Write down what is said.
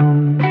own.